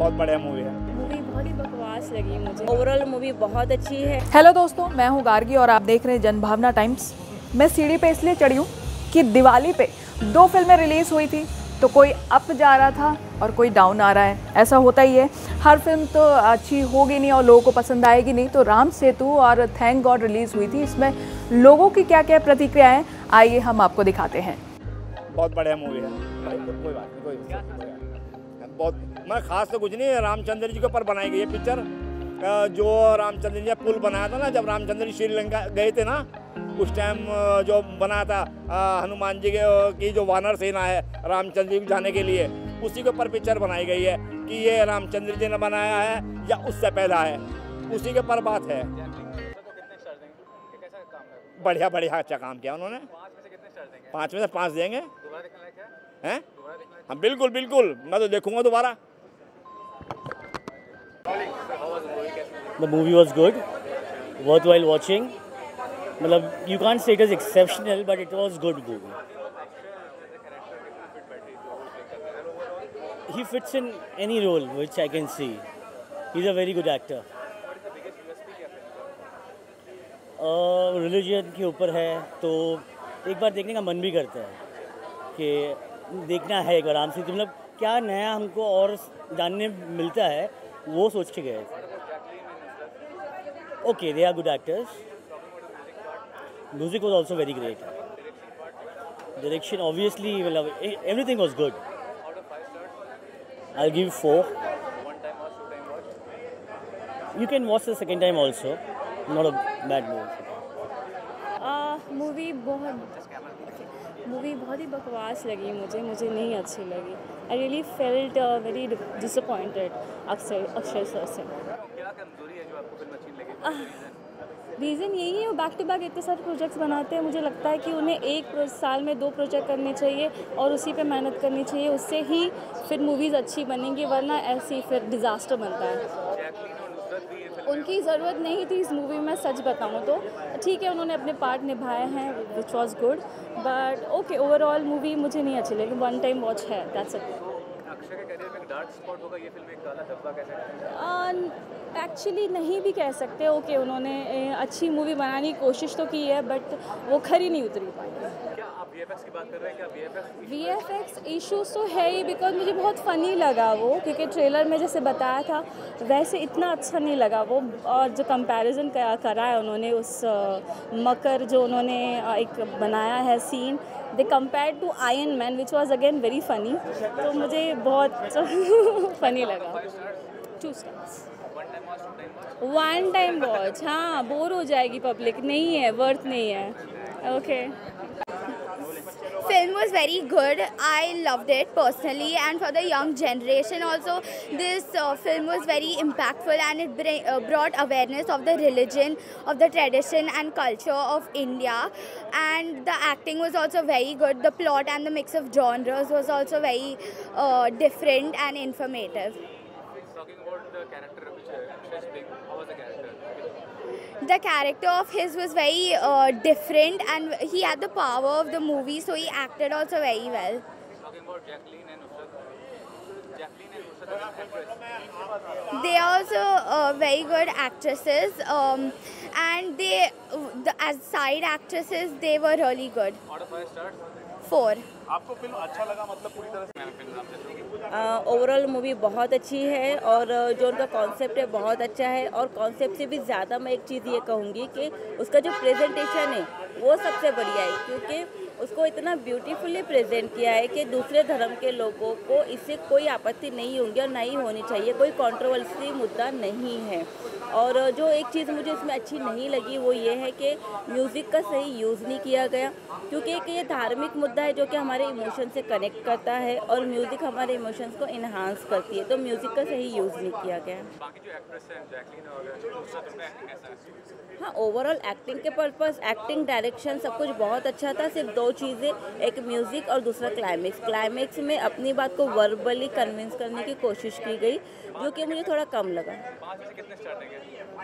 बहुत बढ़िया मूवी है। मूवी बहुत ही बकवास लगी मुझे। ओवरऑल मूवी बहुत अच्छी है। हेलो दोस्तों मैं हूँ गार्गी और आप देख रहे हैं जनभावना टाइम्स मैं सीढ़ी पे इसलिए चढ़ी हूँ कि दिवाली पे दो फ़िल्में रिलीज़ हुई थी तो कोई अप जा रहा था और कोई डाउन आ रहा है। ऐसा होता ही है। हर फ़िल्म तो अच्छी होगी नहीं और लोगों को पसंद आएगी नहीं तो राम सेतु और थैंक गॉड रिलीज़ हुई थी। इसमें लोगों की क्या क्या प्रतिक्रियाएँ आइए हम आपको दिखाते हैं। बहुत बढ़िया मूवी है। कोई बात नहीं कोई। बहुत मैं खास तो कुछ नहीं है। रामचंद्र जी के ऊपर बनाई गई है पिक्चर जो रामचंद्र जी ने पुल बनाया था ना जब रामचंद्र जी श्रीलंका गए थे ना उस टाइम जो बनाया था हनुमान जी के की जो वानर सेना है रामचंद्र जी को जाने के लिए उसी के ऊपर पिक्चर बनाई गई है कि ये रामचंद्र जी ने बनाया है या उससे पहला है। उसी के ऊपर बात है। बढ़िया बढ़िया अच्छा काम किया उन्होंने। पाँच में से पाँच देंगे। हैं? हाँ बिल्कुल बिल्कुल। मैं तो देखूँगा दोबारा। The movie was good worth while watching मतलब you can say it is exceptional but it was good movie he fits in any role which I can see is a very good actor religion के ऊपर है तो एक बार देखने का मन भी करता है कि देखना है एक आराम से मतलब क्या नया हमको और जानने मिलता है, वो सोच के गए okay they are good actors music was also very great direction obviously मतलब everything was good I give four you can watch the second time also not a bad movie movie बहुत मूवी बहुत ही बकवास लगी मुझे मुझे नहीं अच्छी लगी। I really felt very disappointed Akshay Akshay sir से। रीज़न यही है वो बैक टू बैक इतने सारे प्रोजेक्ट्स बनाते हैं मुझे लगता है कि उन्हें एक साल में दो प्रोजेक्ट करने चाहिए और उसी पे मेहनत करनी चाहिए उससे ही फिर मूवीज़ अच्छी बनेंगी वरना ऐसी फिर डिज़ास्टर बनता है। उनकी ज़रूरत नहीं थी इस मूवी में सच बताऊँ तो। ठीक है उन्होंने अपने पार्ट निभाए हैं which was good but okay overall movie मुझे नहीं अच्छी लगी। वन टाइम वॉच है दैट्स इट एक्चुअली नहीं भी कह सकते ओके okay, उन्होंने अच्छी मूवी बनाने की कोशिश तो की है बट वो खरी नहीं उतरी। पाई वी एफ़ एक्स इशूज़ तो है ही बिकॉज़ मुझे बहुत फ़नी लगा वो, क्योंकि ट्रेलर में जैसे बताया था, वैसे इतना अच्छा नहीं लगा वो, और जो कंपैरिजन करा है उन्होंने उस मकर जो उन्होंने एक बनाया है scene they compare to Iron Man which was again very funny तो मुझे बहुत फ़नी लगा। Two stars one time watch हाँ बोर हो जाएगी पब्लिक नहीं है वर्थ नहीं है। Okay film was very good. I loved it personally and for the young generation also. This uh, film was very impactful and it uh, brought awareness of the religion of the tradition and culture of india. And the acting was also very good. The plot and the mix of genres was also very uh, different and informative. Talking about the character of his was very uh, different and he had the power of the movie so he acted also very well. They are also uh, very good actresses um, and they the, as side actresses they were really good. Four overall movie बहुत अच्छी है और जो उनका concept है बहुत अच्छा है और कॉन्सेप्ट से भी ज़्यादा मैं एक चीज़ ये कहूँगी कि उसका जो प्रेजेंटेशन है, वो सबसे बढ़िया है क्योंकि उसको इतना ब्यूटीफुली प्रेजेंट किया है कि दूसरे धर्म के लोगों को इससे कोई आपत्ति नहीं होंगी और नहीं होनी चाहिए, कोई कॉन्ट्रोवर्सी मुद्दा नहीं है। और जो एक चीज़ मुझे इसमें अच्छी नहीं लगी वो ये है कि म्यूज़िक का सही यूज़ नहीं किया गया। क्योंकि एक ये धार्मिक मुद्दा है जो कि हमारे इमोशन से कनेक्ट करता है और म्यूज़िक हमारे इमोशंस को इन्हांस करती है तो म्यूज़िक का सही यूज़ नहीं किया गया। हाँ ओवरऑल एक्टिंग के पर्पस एक्टिंग डायरेक्शन सब कुछ बहुत अच्छा था। सिर्फ़ दो चीज़ें एक म्यूज़िक और दूसरा क्लाइमेक्स क्लाइमेक्स में अपनी बात को वर्बली कन्विंस करने की कोशिश की गई जो कि मुझे थोड़ा कम लगा।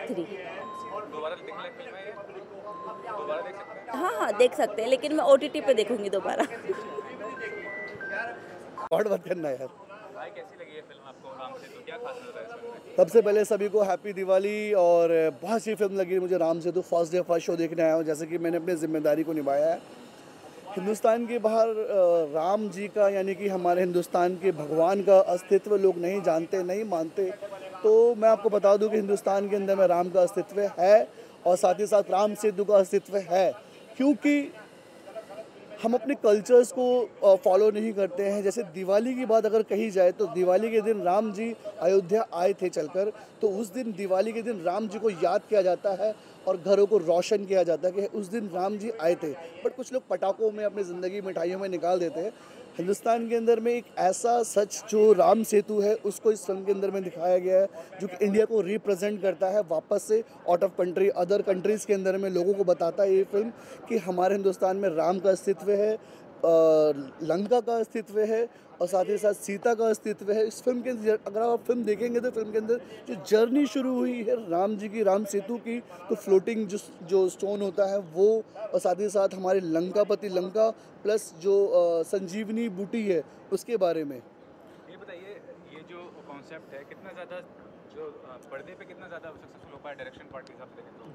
थ्री हाँ। हाँ देख सकते हैं लेकिन मैं ओटीटी पे देखूँगी दोबारा। और मत करना यार। भाई कैसी लगी ये फ़िल्म आपको राम सेतु? क्या खास नज़र आया इसमें सबसे पहले सभी को हैप्पी दिवाली और बहुत सी फ़िल्म लगी मुझे Ram Setu. First day first show देखने आया हूँ जैसे कि मैंने अपनी ज़िम्मेदारी को निभाया है। हिंदुस्तान के बाहर राम जी का यानी कि हमारे हिंदुस्तान के भगवान का अस्तित्व लोग नहीं जानते नहीं मानते। तो मैं आपको बता दूँ कि हिंदुस्तान के अंदर में राम का अस्तित्व है और साथ ही साथ राम सेतु का अस्तित्व है। क्योंकि हम अपने कल्चर्स को फॉलो नहीं करते हैं। जैसे दिवाली की बात अगर कही जाए तो दिवाली के दिन राम जी अयोध्या आए थे चलकर। तो उस दिन दिवाली के दिन राम जी को याद किया जाता है और घरों को रोशन किया जाता है कि उस दिन राम जी आए थे। बट कुछ लोग पटाखों में अपनी ज़िंदगी मिठाइयों में निकाल देते हैं। हिंदुस्तान के अंदर में एक ऐसा सच जो राम सेतु है, उसको इस फ़िल्म के अंदर में दिखाया गया है, जो कि इंडिया को रिप्रेजेंट करता है वापस से out of country other countries के अंदर में लोगों को बताता है ये फ़िल्म कि हमारे हिंदुस्तान में राम का अस्तित्व है लंका का अस्तित्व है और साथ ही साथ सीता का अस्तित्व है। इस फ़िल्म के अगर आप फ़िल्म देखेंगे तो फ़िल्म के अंदर जो जर्नी शुरू हुई है राम जी की, राम सेतु की तो फ्लोटिंग जो जो स्टोन होता है वो, और साथ ही साथ हमारे लंकापति, लंका प्लस जो संजीवनी बूटी है, उसके बारे में। ये बताइए, ये जो कॉन्सेप्ट है, कितना ज़्यादा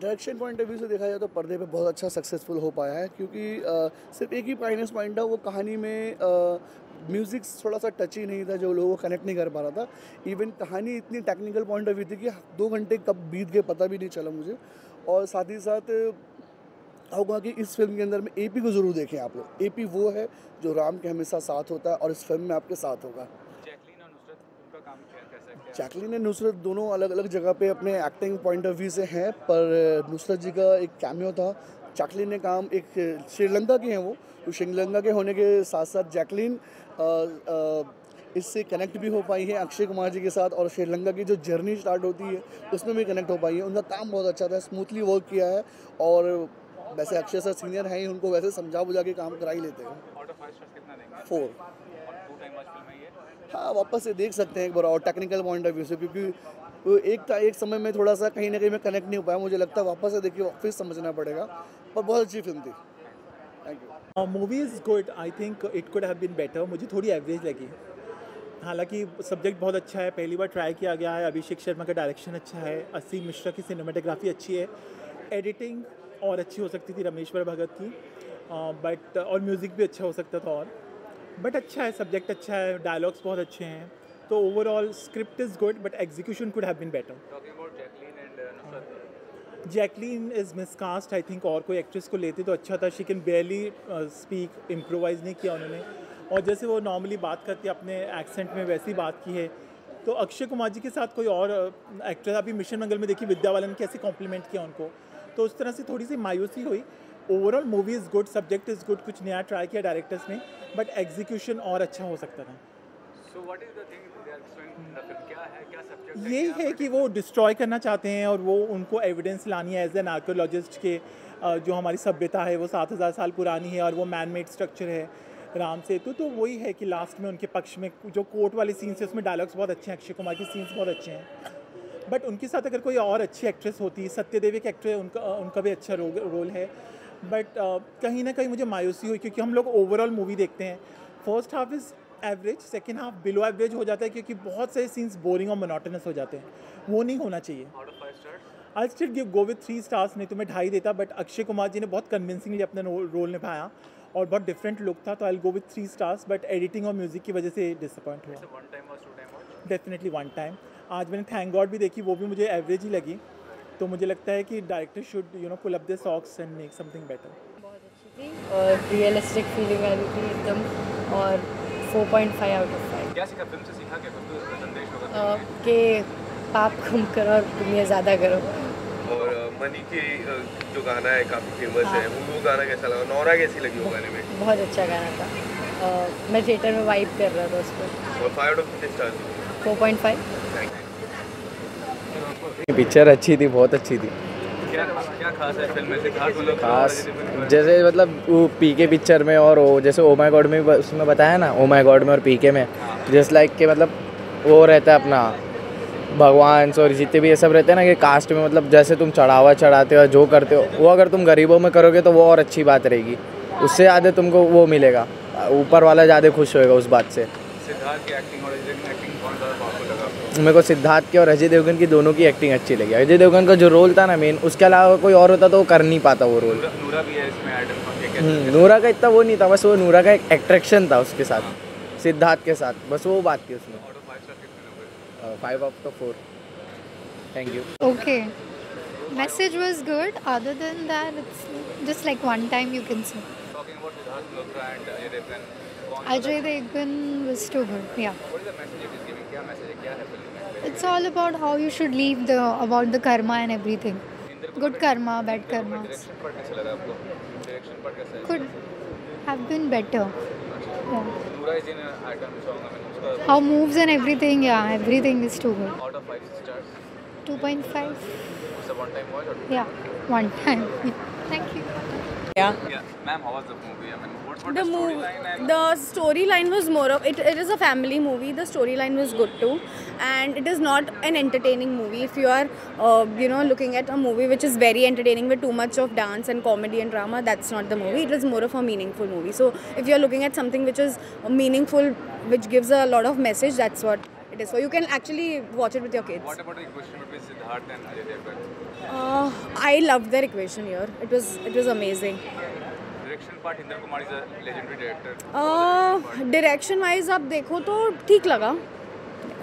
डायरेक्शन पॉइंट ऑफ़ व्यू से देखा जाए तो पर्दे पे बहुत अच्छा सक्सेसफुल हो पाया है क्योंकि अ, सिर्फ़ एक ही माइनस पॉइंट है वो कहानी में म्यूज़िक थोड़ा सा टच ही नहीं था जो लोगों को कनेक्ट नहीं कर पा रहा था। इवन कहानी इतनी टेक्निकल पॉइंट ऑफ़ व्यू थी कि दो घंटे कब बीत गए पता भी नहीं चला मुझे। और साथ ही साथ होगा कि इस फ़िल्म के अंदर में एपी को ज़रूर देखें आप लोग। एपी वो है जो राम के हमेशा साथ होता है और इस फ़िल्म में आपके साथ होगा। जैकलीन और नुसरत काम नुसरत दोनों अलग अलग जगह पे अपने एक्टिंग पॉइंट ऑफ़ व्यू से हैं, पर नुसरत जी का एक कैमियो था। जैकलीन ने काम एक श्रीलंका के हैं वो तो श्रीलंका के होने के साथ साथ जैकलीन इससे कनेक्ट भी हो पाई है अक्षय कुमार जी के साथ, और श्रीलंका की जो जर्नी स्टार्ट होती है, उसमें भी कनेक्ट हो पाई है। उनका काम बहुत अच्छा था स्मूथली वर्क किया है, और वैसे अक्षय सर सीनियर हैं ही, उनको वैसे समझा बुझा के काम करा ही लेते हैं। फोर और टू टाइम वॉच फ़िल्म है ये? हाँ वापस से देख सकते हैं एक बार और टेक्निकल पॉइंट ऑफ़ व्यू से क्योंकि एक था एक समय में थोड़ा सा कहीं ना कहीं मैं कनेक्ट नहीं हो पाया मुझे लगता है वापस से देखिए वापस समझना पड़ेगा। पर बहुत अच्छी फ़िल्म थी। Thank you movie is good I think it could have been better मुझे थोड़ी एवरेज लगी। हालाँकि सब्जेक्ट बहुत अच्छा है। पहली बार ट्राई किया गया है। अभिषेक शर्मा का डायरेक्शन अच्छा है। असीम मिश्रा की सिनेमाटोग्राफी अच्छी है। एडिटिंग और अच्छी हो सकती थी रमेश्वर भगत की। बट और म्यूज़िक भी अच्छा हो सकता था और। बट अच्छा है सब्जेक्ट अच्छा है डायलॉग्स बहुत अच्छे हैं। तो overall script is good but execution could have been better Jacqueline is miscast I think और कोई एक्ट्रेस को लेते तो अच्छा था। She can barely speak improvise नहीं किया उन्होंने। और जैसे वो नॉर्मली बात करती है अपने एक्सेंट में वैसी बात की है तो अक्षय कुमार जी के साथ कोई और एक्ट्रेस अभी मिशन मंगल में देखी विद्या बालन कैसे कॉम्प्लीमेंट किया उनको? तो उस तरह से थोड़ी सी मायूसी हुई। Overall movie is good subject is good कुछ नया ट्राई किया डायरेक्टर्स ने बट एग्जीक्यूशन और अच्छा हो सकता था। Film क्या है यही है कि वो डिस्ट्रॉय करना चाहते हैं और वो उनको एविडेंस लानी है एज एन आर्कोलॉजिस्ट के जो हमारी सभ्यता है वो सात हज़ार साल पुरानी है और वो मैन मेड स्ट्रक्चर है राम सेतु तो वही है कि लास्ट में उनके पक्ष में जो कोर्ट वाले सीन्स है उसमें डायलॉग्स बहुत अच्छे हैं अक्षय कुमार के सीन्स बहुत अच्छे हैं। बट उनके साथ अगर कोई और अच्छी एक्ट्रेस होती सत्यदेवी एक एक्टर उनका उनका भी अच्छा रोल है। बट कहीं ना कहीं मुझे मायूसी हुई क्योंकि हम लोग ओवरऑल मूवी देखते हैं। First half is average second half below average हो जाता है क्योंकि बहुत सारे सीन्स बोरिंग और मोनोटनस हो जाते हैं। वो नहीं होना चाहिए। I still give go with three stars नहीं तो मैं ढाई देता बट अक्षय कुमार जी ने बहुत कन्विंसिंगली अपना रोल निभाया और बहुत डिफरेंट लुक था तो I go with three stars but editing और म्यूज़िक की वजह से डिसअपॉइंट हुआ। डेफिनेटली वन टाइम आज मैंने थैंक गॉड भी देखी वो भी मुझे एवरेज ही लगी। तो मुझे लगता है कि director should you know pull up the socks and make something better बहुत अच्छी थी। और रियलिस्टिक फीलिंग आ रही थी एकदम और 4.5 आउट ऑफ़ 5 क्या सीखा? फ़िल्म से सीखा क्या? कुछ तो संदेश होगा कि पाप कम करो और पुण्य ज़्यादा करो। और मनी के जो गाना है काफ़ी फ़ेमस है। वो वो गाना कैसा लगा? नौरा कैसी लगी वो गाने में? बहुत अच्छा गाना था। अ, मैं थिएटर में वाइब कर रहा था उस पर फोर पॉइंट फाइव पिक्चर अच्छी थी बहुत अच्छी थी। क्या क्या खास है फ़िल्म में से? खास मतलब खास। जैसे मतलब वो पी के पिक्चर में और वो जैसे ओ माई गॉड में उसमें बताया ना ओ माई गॉड में और पी के में जस्ट लाइक के मतलब वो रहता है अपना भगवान और जितने भी ये सब रहते हैं ना कि कास्ट में मतलब जैसे तुम चढ़ावा चढ़ाते हो जो करते हो वो अगर तुम गरीबों में करोगे तो वो और अच्छी बात रहेगी। उससे ज़्यादा तुमको वो मिलेगा ऊपर वाला ज़्यादा खुश होएगा उस बात से। सिद्धार्थ की एक्टिंग और एक्टिंग कौन ज़्यादा लगा? मेरे को सिद्धार्थ की और अजय देवगन की दोनों की एक्टिंग अच्छी लगी अजय देवगन का जो रोल था ना मेन उसके अलावा कोई और होता तो वो कर नहीं पाता वो रोल नूरा- भी है इसमें हम्म, नूरा का इतना वो नहीं था बस वो नूरा का एक अट्रैक्शन था उसके साथ सिद्धार्थ के साथ बस वो बात थी उसमें five of the four thank you Okay. Message was good. Other than that, it's just like one time you can see. Talking about Siddharth Malhotra and Ajay Devgan कौन Ajay Devgan was too good. Yeah. What is the message it is giving It's all about how you should leave the about the karma and everything. Good karma, bad karma. Could have been better. Yeah. How moves and everything, yeah, everything is too good. Out of five stars. Two point five. Yeah, one time. Thank you. Yeah. Yeah, ma'am, how was the movie? I mean, what, what The the movie, storyline and the storyline was more of it. It is a family movie. The storyline was good too, and it is not an entertaining movie. If you are, uh, you know, looking at a movie which is very entertaining with too much of dance and comedy and drama, that's not the movie. It is more of a meaningful movie. So if you are looking at something which is meaningful, which gives a lot of message, that's what it is. So you can actually watch it with your kids. what about the equation between Siddharth and Ajay Devgan? Uh, I loved their equation here. It was it was amazing. Direction part, Inder Kumar is a legendary director. Direction wise आप देखो तो ठीक लगा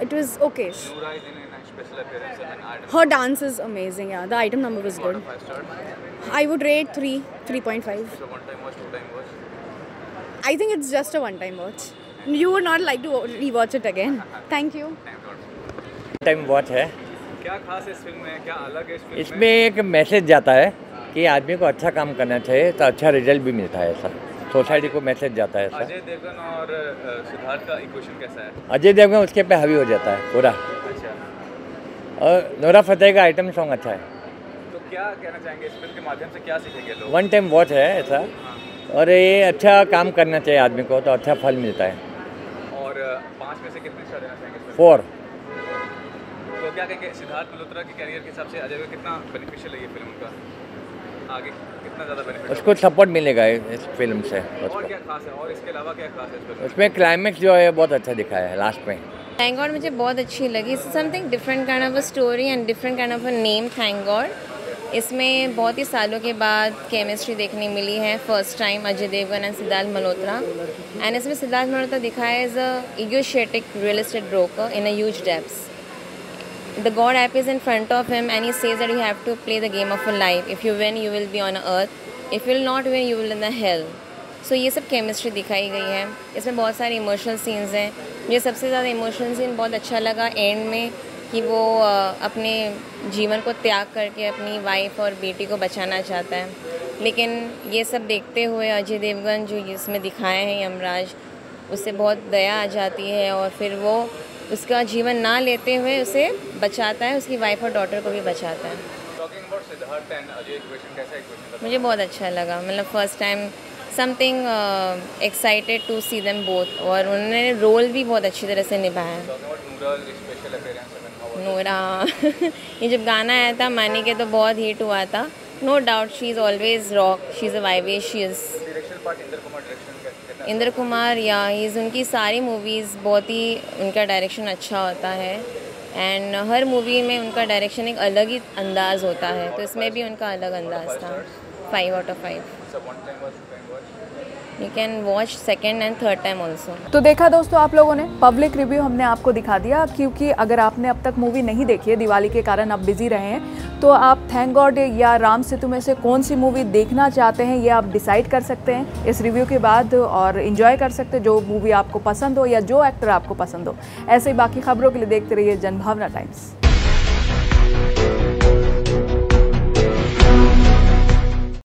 it was okay Noora is in a special appearance and item. her dance is amazing yeah the item number was good Five stars. i would rate 3 3.5 It's a one time watch, two time watch. i think it's just a one time watch You would not like to rewatch it again. Thank you. Time watch है। क्या खास इस film में क्या अलग है इस film इसमें एक मैसेज जाता है कि आदमी को अच्छा काम करना चाहिए तो अच्छा रिज़ल्ट भी मिलता है ऐसा। सोसाइटी को मैसेज जाता है ऐसा। अजय देवगन और सिद्धार्थ का इक्वेशन कैसा है? अजय देवगन उसके पे हावी हो जाता है पूरा। अच्छा। और नोरा फतेह का आइटम सॉन्ग अच्छा है। तो क्या कहना चाहेंगे इस फ़िल्म के माध्यम से क्या सीखेंगे लोग? वन टाइम वॉच है ऐसा। और ये अच्छा काम करना चाहिए आदमी को तो अच्छा फल मिलता है। पाँच में से कितने स्टार देना चाहेंगे फोर तो क्या कहेंगे सिद्धार्थ मल्होत्रा के कैरियर के हिसाब से अजय कितना बेनिफिशियल है ये फ़िल्म उनका आगे कितना ज़्यादा बेनिफिट उसको सपोर्ट मिलेगा इस फ़िल्म से और क्या खास है? और इसके अलावा क्या खास है उसमें क्लाइमेक्स जो है बहुत अच्छा दिखाया है लास्ट में। थैंक गॉड मुझे बहुत अच्छी लगी। Something different kind of a story and different kind of a name thank God इसमें बहुत ही सालों के बाद केमिस्ट्री देखने मिली है first time Ajay Devgan and Siddharth Malhotra. And इसमें सिद्धार्थ मल्होत्रा दिखाया as a egotistic real estate broker in a huge debts the god app is in front of him and he says that you have to play the game of a life. If you win, you will be on earth. If you will not win, you will in the hell. So ये सब chemistry दिखाई गई है। इसमें बहुत सारे emotional scenes हैं। मुझे सबसे ज़्यादा इमोशनल सीन बहुत अच्छा लगा एंड में। कि वो अपने जीवन को त्याग करके अपनी वाइफ और बेटी को बचाना चाहता है। लेकिन ये सब देखते हुए अजय देवगन जो इसमें दिखाए हैं यमराज उससे बहुत दया आ जाती है और फिर वो उसका जीवन ना लेते हुए उसे बचाता है उसकी वाइफ और डॉटर को भी बचाता है। मुझे बहुत अच्छा लगा। मतलब first time something excited to see them both और उन्होंने रोल भी बहुत अच्छी तरह से निभाया। है नूरा ये जब गाना आया था मानी के तो बहुत हिट हुआ था। No doubt she is always rock she is a vivacious Indra Kumar या इज़ उनकी सारी मूवीज़ बहुत ही उनका डायरेक्शन अच्छा होता है। एंड हर मूवी में उनका डायरेक्शन एक अलग ही अंदाज होता है। तो इसमें भी उनका अलग अंदाज था। फाइव आउट ऑफ़ फाइव सब one time watch two time watch you can watch second and third time also तो देखा दोस्तों आप लोगों ने पब्लिक रिव्यू हमने आपको दिखा दिया, क्योंकि अगर आपने अब तक मूवी नहीं देखी है, दिवाली के कारण आप बिज़ी रहे हैं तो आप थैंक गॉड या राम सेतु में से कौन सी मूवी देखना चाहते हैं, ये आप डिसाइड कर सकते हैं इस रिव्यू के बाद और इन्जॉय कर सकते हैं, जो मूवी आपको पसंद हो या जो एक्टर आपको पसंद हो। ऐसे ही बाकी खबरों के लिए देखते रहिए जनभावना टाइम्स